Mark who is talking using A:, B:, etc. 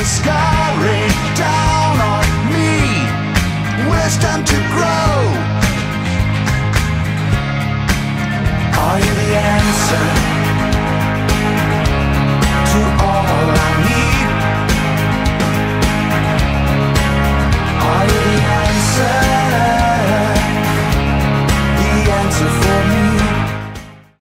A: the sky rained down on me. Wisdom to grow.